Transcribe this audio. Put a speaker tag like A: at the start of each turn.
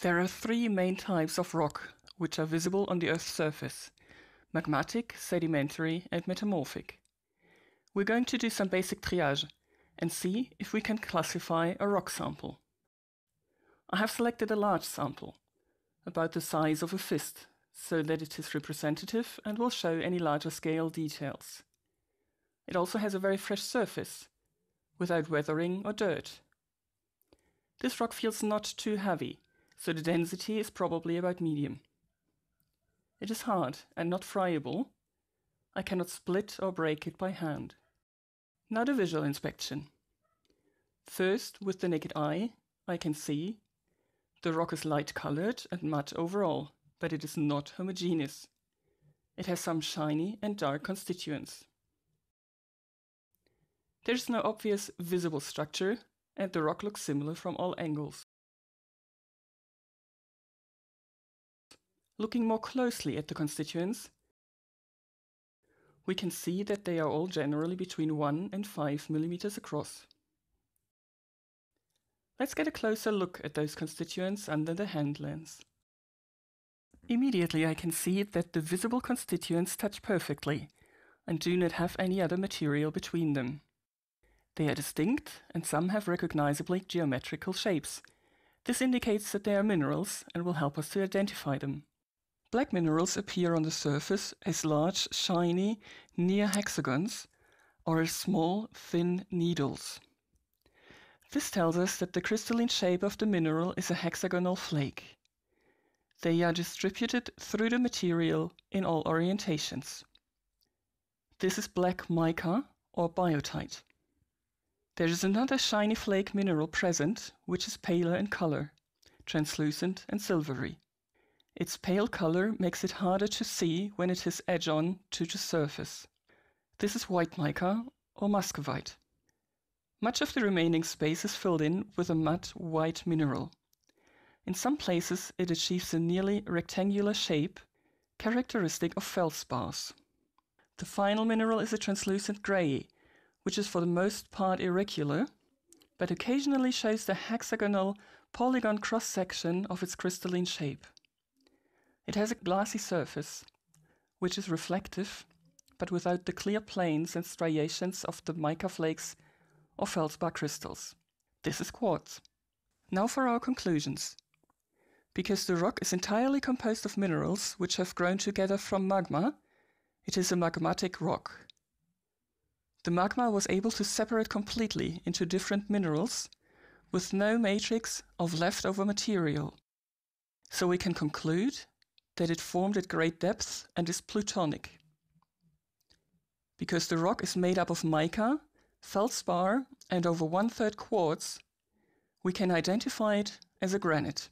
A: There are three main types of rock which are visible on the Earth's surface magmatic, sedimentary, and metamorphic. We're going to do some basic triage and see if we can classify a rock sample. I have selected a large sample, about the size of a fist, so that it is representative and will show any larger scale details. It also has a very fresh surface, without weathering or dirt. This rock feels not too heavy, so the density is probably about medium. It is hard and not friable. I cannot split or break it by hand. Now the visual inspection. First, with the naked eye, I can see the rock is light colored and matte overall, but it is not homogeneous. It has some shiny and dark constituents. There is no obvious visible structure, and the rock looks similar from all angles. Looking more closely at the constituents, we can see that they are all generally between 1 and 5 millimeters across. Let's get a closer look at those constituents under the hand lens. Immediately I can see that the visible constituents touch perfectly and do not have any other material between them. They are distinct and some have recognizably geometrical shapes. This indicates that they are minerals and will help us to identify them. Black minerals appear on the surface as large, shiny, near hexagons or as small, thin needles. This tells us that the crystalline shape of the mineral is a hexagonal flake. They are distributed through the material in all orientations. This is black mica or biotite. There is another shiny flake mineral present, which is paler in color, translucent and silvery. Its pale color makes it harder to see when it is edge on to the surface. This is white mica or muscovite. Much of the remaining space is filled in with a matte white mineral. In some places it achieves a nearly rectangular shape, characteristic of feldspars. The final mineral is a translucent gray, which is for the most part irregular, but occasionally shows the hexagonal polygon cross-section of its crystalline shape. It has a glassy surface, which is reflective, but without the clear planes and striations of the mica flakes or feldspar crystals. This is quartz. Now for our conclusions. Because the rock is entirely composed of minerals which have grown together from magma, it is a magmatic rock. The magma was able to separate completely into different minerals with no matrix of leftover material. So we can conclude that it formed at great depth and is plutonic. Because the rock is made up of mica, feldspar, and over one third quartz, we can identify it as a granite.